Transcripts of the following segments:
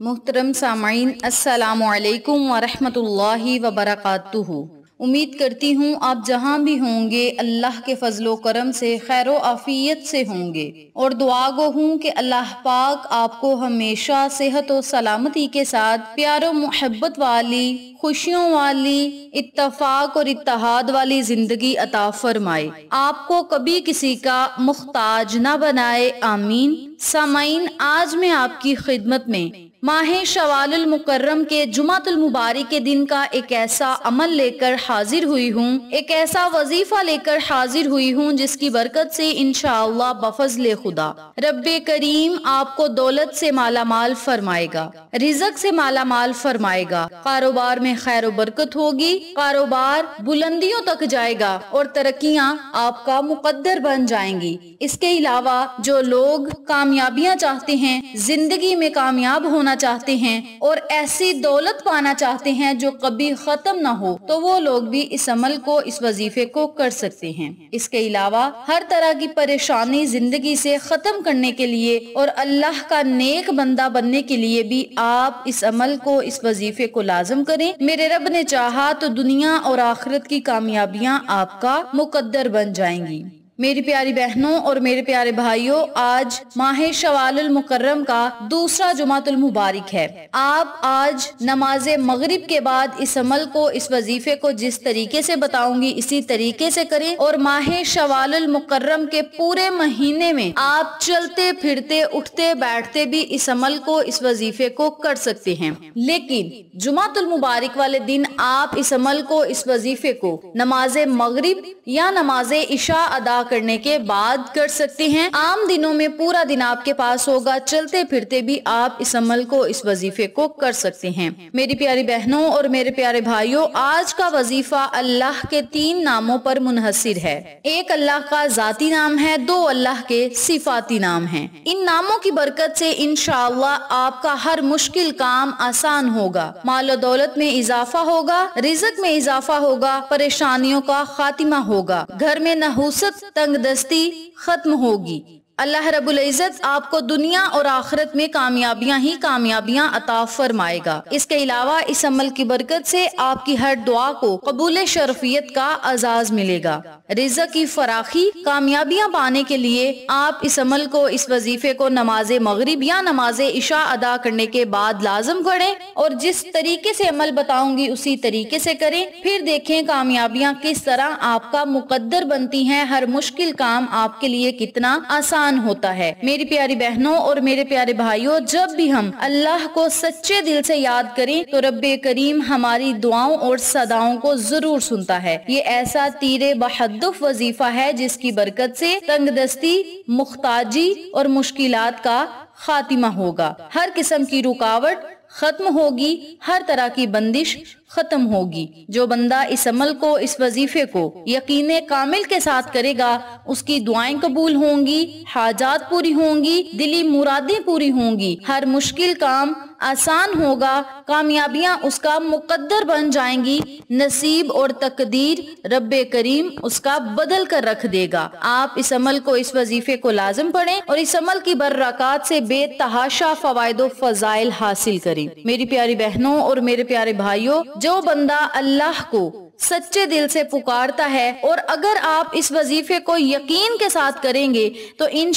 मोहतरम सामीन असलकम वरहमतुल्लाहि वबरकातुहू। उम्मीद करती हूँ आप जहाँ भी होंगे, अल्लाह के फजलो करम से, खैर आफियत से होंगे। और दुआ गो हूँ कि अल्लाह पाक आपको हमेशा सेहत और सलामती के साथ, प्यारो मोहब्बत वाली, खुशियों वाली, इत्तफाक और इत्तेहाद वाली ज़िंदगी अता फरमाए। आपको कभी किसी का मुख्ताज न बनाए, आमीन। सामाइन, आज मैं आपकी खिदमत में माह शवाल मुकर्रम के जुमातुल मुबारक के दिन का एक ऐसा अमल लेकर हाजिर हुई हूँ। एक ऐसा वजीफा लेकर हाजिर हुई हूँ, जिसकी बरकत से इंशाअल्लाह बफजल खुदा। रब करीम आपको दौलत से माला माल फरमाएगा, रिजक से माला माल फरमाएगा। कारोबार में खैर बरकत होगी, कारोबार बुलंदियों तक जाएगा और तरक्कियाँ आपका मुकद्दर बन जाएँगी। इसके अलावा जो लोग कामयाबियाँ चाहते हैं, ज़िंदगी में कामयाब होना चाहते हैं और ऐसी दौलत पाना चाहते हैं जो कभी खत्म ना हो तो वो लोग भी इस अमल को, इस वजीफे को कर सकते हैं। इसके अलावा हर तरह की परेशानी ज़िंदगी से खत्म करने के लिए और अल्लाह का नेक बंदा बनने के लिए भी आप इस अमल को, इस वजीफे को लाजम करें। मेरे रब ने चाहा तो दुनिया और आखिरत की कामयाबियाँ आपका मुकद्दर बन जाएँगी। मेरी प्यारी बहनों और मेरे प्यारे भाइयों, आज माह शवाल मुकर्रम का दूसरा जुमातुल मुबारक है। आप आज नमाज़ मगरिब के बाद इस अमल को, इस वजीफे को जिस तरीके से बताऊँगी, इसी तरीके से करें और माह शवाल मुकर्रम के पूरे महीने में आप चलते, फिरते, उठते, बैठते भी इस अमल को, इस वजीफे को कर सकते हैं। लेकिन जुमातुल मुबारक वाले दिन आप इस अमल को, इस वजीफे को नमाज़ मगरिब या नमाज़ इशा अदा करने के बाद कर सकते हैं। आम दिनों में पूरा दिन आपके पास होगा। चलते फिरते भी आप इस अमल को, इस वजीफे को कर सकते हैं। मेरी प्यारी बहनों और मेरे प्यारे भाइयों, आज का वजीफा अल्लाह के तीन नामों पर मुनहसर है। एक अल्लाह का जाती नाम है, दो अल्लाह के सिफाती नाम है। इन नामों की बरकत से इनशाला आपका हर मुश्किल काम आसान होगा। माल दौलत में इजाफा होगा, रिजक में इजाफा होगा, परेशानियों का खातिमा होगा। घर में नहुसत तंगदस्ती खत्म होगी। अल्लाह रबुल इज़्ज़त आपको दुनिया और आखिरत में कामयाबियाँ ही कामयाबियाँ अता फरमाएगा। इसके अलावा इस अमल की बरकत से आपकी हर दुआ को कबूल शरफियत का आजाज मिलेगा। रिजक की फराखी कामयाबियाँ पाने के लिए आप इस अमल को, इस वजीफे को नमाज़ मगरिब या नमाज़ इशा अदा करने के बाद लाजम पढ़ें और जिस तरीके से अमल बताऊँगी उसी तरीके से करें। फिर देखें कामयाबियाँ किस तरह आपका मुकद्दर बनती हैं, हर मुश्किल काम आपके लिए कितना आसान आसान होता है। मेरी प्यारी बहनों और मेरे प्यारे भाइयों, जब भी हम अल्लाह को सच्चे दिल से याद करें तो रब करीम हमारी दुआओं और सदाओं को ज़रूर सुनता है। ये ऐसा तीरे बहदुफ वजीफा है, जिसकी बरकत से तंगदस्ती, मुख्ताजी और मुश्किल का खातिमा होगा। हर किस्म की रुकावट खत्म होगी, हर तरह की बंदिश खत्म होगी। जो बंदा इस अमल को, इस वजीफे को यकीन कामिल के साथ करेगा, उसकी दुआएँ कबूल होंगी, हाजात पूरी होंगी, दिली मुरादें पूरी होंगी। हर मुश्किल काम आसान होगा, कामयाबियाँ उसका मुकद्दर बन जाएँगी, नसीब और तकदीर रब करीम उसका बदल कर रख देगा। आप इस अमल को, इस वजीफे को लाजम पढ़ें और इस अमल की बर्रकत से बेतहाशा फवायद फजाइल हासिल करें। मेरी प्यारी बहनों और मेरे प्यारे भाइयों, जो बंदा अल्लाह को सच्चे दिल से पुकारता है और अगर आप इस वजीफे को यकीन के साथ करेंगे तो इन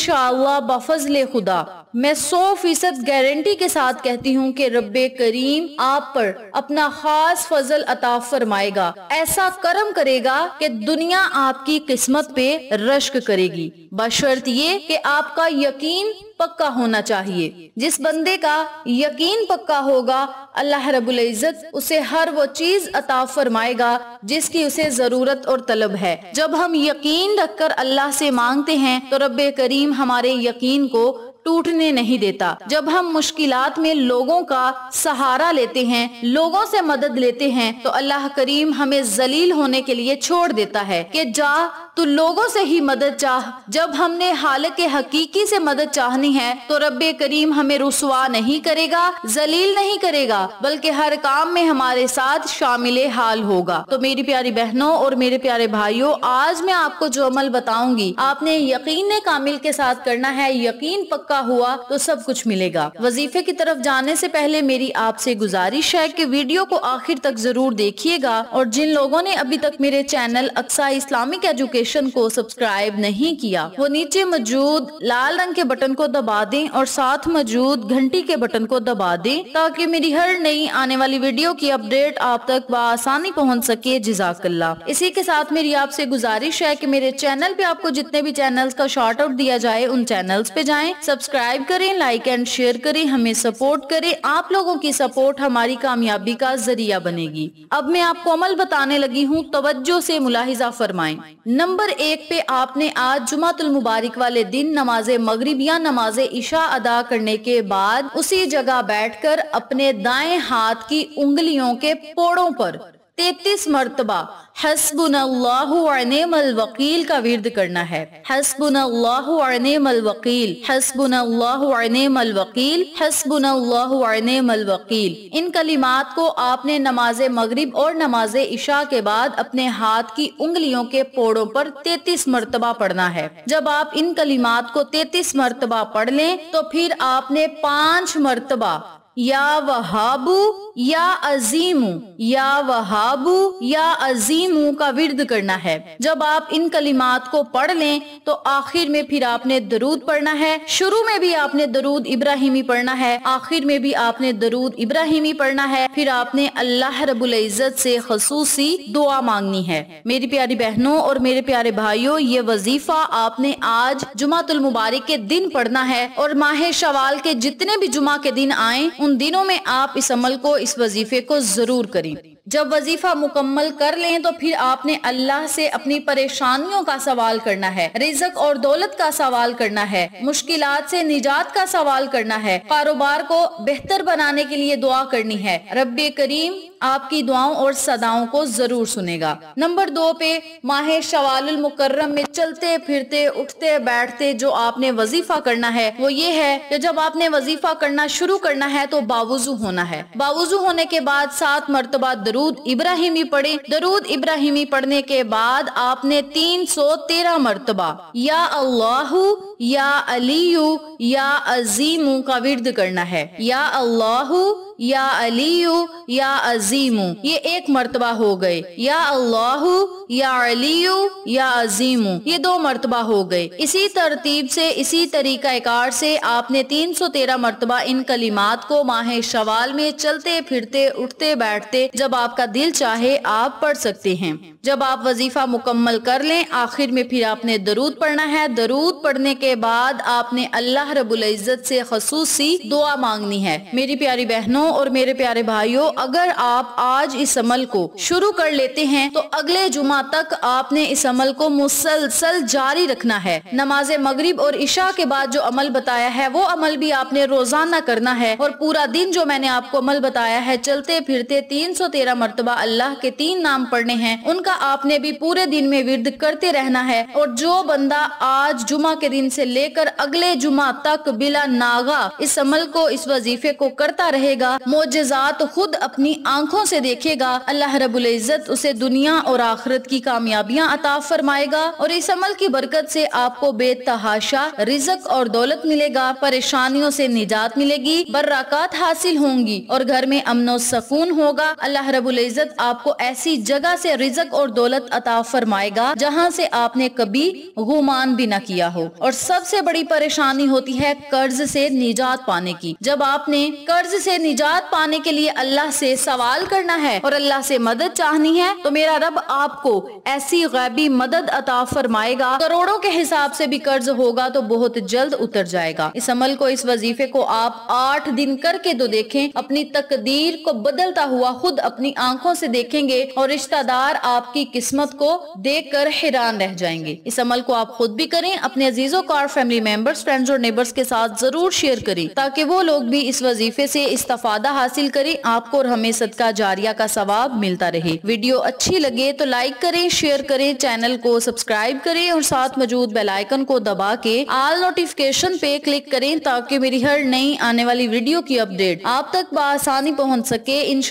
बफजल खुदा, मैं सौ फ़ीसद गारंटी के साथ कहती हूँ कि रब करीम आप पर अपना खास फजल अता फरमाएगा। ऐसा कर्म करेगा कि दुनिया आपकी किस्मत पे रश्क करेगी। बशर्त ये कि आपका यकीन पक्का होना चाहिए। जिस बंदे का यकीन पक्का होगा, अल्लाह रबुल इज़्ज़त उसे हर वो चीज़ अता फरमाएगा जिसकी उसे ज़रूरत और तलब है। जब हम यकीन रखकर अल्लाह से मांगते हैं तो रब करीम हमारे यकीन को टूटने नहीं देता। जब हम मुश्किलात में लोगों का सहारा लेते हैं, लोगों से मदद लेते हैं तो अल्लाह करीम हमें जलील होने के लिए छोड़ देता है कि जा तू लोगों से ही मदद चाह। जब हमने हाल के हकीकी से मदद चाहनी है तो रब करीम हमें रुसवा नहीं करेगा, जलील नहीं करेगा, बल्कि हर काम में हमारे साथ शामिल हाल होगा। तो मेरी प्यारी बहनों और मेरे प्यारे भाइयों, आज मैं आपको जो अमल बताऊँगी, आपने यकीन कामिल के साथ करना है, यकीन पक्का हुआ तो सब कुछ मिलेगा। वजीफे की तरफ़ जाने से पहले मेरी आपसे गुजारिश है कि वीडियो को आखिर तक ज़रूर देखिएगा, और जिन लोगों ने अभी तक मेरे चैनल अक्सा इस्लामिक एजुकेशन को सब्सक्राइब नहीं किया। वो नीचे मौजूद लाल रंग के बटन को दबा दें और साथ मौजूद घंटी के बटन को दबा दें ताकि मेरी हर नई आने वाली वीडियो की अपडेट आप तक आसानी पहुँच सके। जिजाकल्ला। इसी के साथ मेरी आपसे गुजारिश है कि मेरे चैनल पे आपको जितने भी चैनल्स का शॉर्ट आउट दिया जाए, उन चैनल्स पे जाएँ। सब्सक्राइब करें लाइक एंड शेयर करें, हमें सपोर्ट करें। आप लोगों की सपोर्ट हमारी कामयाबी का ज़रिया बनेगी। अब मैं आपको अमल बताने लगी हूँ, तवज्जो से मुलाहिजा फरमाएँ। नंबर एक पे आपने आज जुमातुल मुबारक वाले दिन नमाज़ मगरिब या नमाज़ ईशा अदा करने के बाद उसी जगह बैठकर अपने दाएँ हाथ की उंगलियों के पोड़ों पर तैतीस मरतबा। हसबुन अल्लाहल वकील का विरद करना है। हसबुन अल्लाहल वकील। हसबुन अल्लाहल वकील। हसबुन अल्लाहल वकील। इन कलिमात को आपने नमाज़ मगरिब और नमाज़ इशा के बाद अपने हाथ की उंगलियों के पोड़ों पर तैतीस मरतबा पढ़ना है। जब आप इन कलिमात को तैतीस मरतबा पढ़ लें तो फिर आपने पाँच मरतबा या वहाबू या अजीमू, या वहाबू या अजीमू का विरद करना है। जब आप इन कलिमात को पढ़ लें तो आखिर में फिर आपने दरूद पढ़ना है। शुरू में भी आपने दरूद इब्राहिमी पढ़ना है। आखिर में भी आपने दरूद इब्राहिमी पढ़ना है। फिर आपने अल्लाह रबुल इज़्ज़त से खसूसी दुआ मांगनी है। मेरी प्यारी बहनों और मेरे प्यारे भाइयों, ये वजीफा आपने आज जुमातुल मुबारक के दिन पढ़ना है और माह शवाल के जितने भी जुमा के दिन आए उन दिनों में आप इस अमल को, इस वजीफे को ज़रूर करें। जब वजीफा मुकम्मल कर लें तो फिर आपने अल्लाह से अपनी परेशानियों का सवाल करना है, रिजक और दौलत का सवाल करना है मुश्किल से निजात का सवाल करना है, कारोबार को बेहतर बनाने के लिए दुआ करनी है। रब करीम आपकी दुआओं और सदाओं को ज़रूर सुनेगा। नंबर दो पे, माह शवाल मुकर्रम में चलते, फिरते, उठते, बैठते जो आपने वजीफा करना है, वो ये है कि जब आपने वजीफा करना शुरू करना है तो बावजू होना है। बावजू होने के बाद सात मरतबा दरूद इब्राहिमी पढ़े। दरूद इब्राहिमी पढ़ने के बाद आपने तीन सौ तेरह मरतबा। या अल्लाह या अलीयू या अजीमू का विरद करना है। या अल्लाह या अलीयू या अजीमू। ये एक मरतबा हो गए। या अल्लाह या अलीयू या अजीमू। ये दो मरतबा हो गए। इसी तरतीब से, इसी तरीका कार से आपने 313 मरतबा इन कलिमात को माह शवाल में चलते फिरते, उठते बैठते जब आपका दिल चाहे आप पढ़ सकते हैं। जब आप वजीफा मुकम्मल कर लें, आखिर में फिर आपने दरूद पढ़ना है। दरूद पढ़ने के बाद आपने अल्लाह रबुल इज़्ज़त से खसूसी दुआ मांगनी है। मेरी प्यारी बहनों और मेरे प्यारे भाइयों, अगर आप आज इस अमल को शुरू कर लेते हैं तो अगले जुमा तक आपने इस अमल को मुसलसल जारी रखना है। नमाज़ मगरिब और ईशा के बाद जो अमल बताया है, वो अमल भी आपने रोज़ाना करना है। और पूरा दिन जो मैंने आपको अमल बताया है चलते फिरते तीन सौ तेरह मरतबा अल्लाह के तीन नाम पढ़ने हैं, उनका आपने भी पूरे दिन में विरद करते रहना है। और जो बंदा आज जुमा के दिन से लेकर अगले जुमा तक बिला नागा इस अमल को, इस वजीफे को करता रहेगा मोजात खुद अपनी आँखों से देखेगा, अल्लाह रबुल इज़्ज़त उसे दुनिया और आखिरत की कामयाबियाँ अता फरमाएगा और इस अमल की बरकत से आपको बेतहाशा रिजक और दौलत मिलेगा, परेशानियों से निजात मिलेगी बर्रकात हासिल होंगी और घर में अमनो सकून होगा। अल्लाह रबुल इज़्ज़त आपको ऐसी जगह से रिजक और दौलत अता फरमाएगा, जहाँ से आपने कभी गुमान भी न किया हो। और सबसे बड़ी परेशानी होती है कर्ज से निजात पाने की। जब आपने कर्ज से निजात पाने के लिए अल्लाह से सवाल करना है और अल्लाह से मदद चाहनी है तो मेरा रब आपको ऐसी गैबी मदद अता फरमाएगा। करोड़ों के हिसाब से भी कर्ज होगा तो बहुत जल्द उतर जाएगा। इस अमल को, इस वजीफे को आप आठ दिन करके तो देखें, अपनी तकदीर को बदलता हुआ खुद अपनी आँखों से देखेंगे और रिश्तेदार आप आपकी किस्मत को देख कर हैरान रह जाएँगे। इस अमल को आप खुद भी करें, अपने अजीजों कार फैमिली मेंबर्स फ्रेंड्स और नेबर्स के साथ ज़रूर शेयर करें, ताकि वो लोग भी इस वजीफे से इस्तेफादा हासिल करें, आपको और हमें सदका जारिया का सवाब मिलता रहे। वीडियो अच्छी लगे तो लाइक करें शेयर करें चैनल को सब्सक्राइब करें और साथ मौजूद बेलाइकन को दबा के आल नोटिफिकेशन पे क्लिक करें, ताकि मेरी हर नई आने वाली वीडियो की अपडेट आप तक बसानी पहुँच सके। इन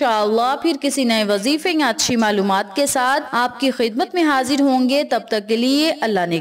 फिर किसी नए वजीफे या अच्छी मालूम के साथ आपकी खिदमत में हाजिर होंगे तब तक के लिए अल्लाह ने